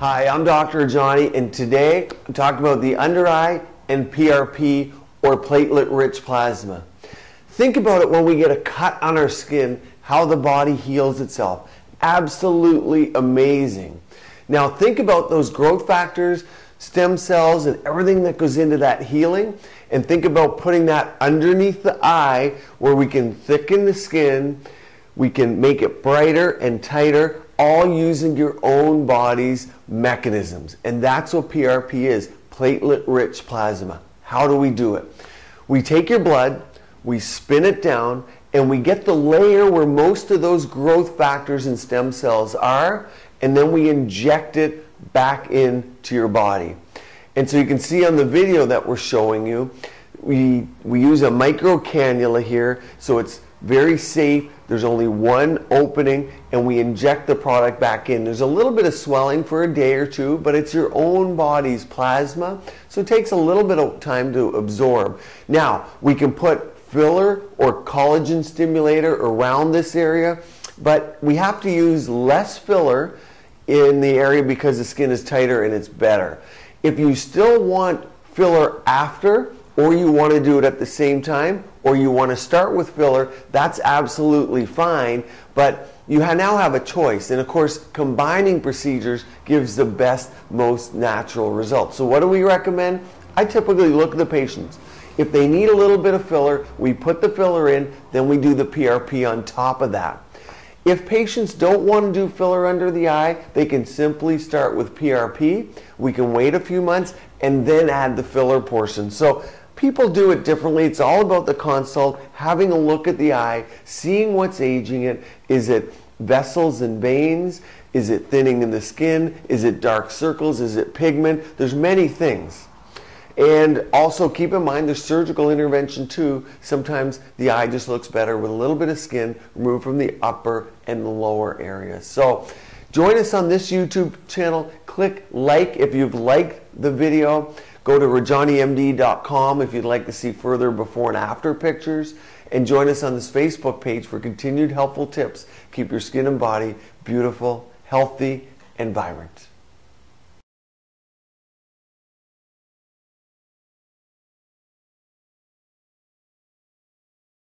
Hi, I'm Dr. Rajani, and today I'm talking about the under eye and PRP or platelet rich plasma. Think about it when we get a cut on our skin, how the body heals itself. Absolutely amazing. Now, think about those growth factors, stem cells, and everything that goes into that healing, and think about putting that underneath the eye where we can thicken the skin, we can make it brighter and tighter, all using your own body's mechanisms. And that's what PRP is platelet rich plasma. How do we do it? We take your blood, we spin it down, and we get the layer where most of those growth factors and stem cells are, and then we inject it back into your body. And so you can see on the video that we're showing you, we, we use a micro cannula here, so it's very safe. There's only one opening, and we inject the product back in. There's a little bit of swelling for a day or two, but it's your own body's plasma, so it takes a little bit of time to absorb. Now, we can put filler or collagen stimulator around this area, but we have to use less filler in the area because the skin is tighter and it's better. If you still want filler after, or you want to do it at the same time, or you want to start with filler, that's absolutely fine. But you now have a choice. And of course, combining procedures gives the best, most natural results. So, what do we recommend? I typically look at the patients. If they need a little bit of filler, we put the filler in, then we do the PRP on top of that. If patients don't want to do filler under the eye, they can simply start with PRP. We can wait a few months and then add the filler portion. So people do it differently. It's all about the consult, having a look at the eye, seeing what's aging it. Is it vessels and veins? Is it thinning in the skin? Is it dark circles? Is it pigment? There's many things. And also keep in mind there's surgical intervention too. Sometimes the eye just looks better with a little bit of skin removed from the upper and the lower areas. So join us on this YouTube channel. Click like if you've liked the video. Go to rajanimd.com if you'd like to see further before and after pictures. And join us on this Facebook page for continued helpful tips. Keep your skin and body beautiful, healthy, and vibrant.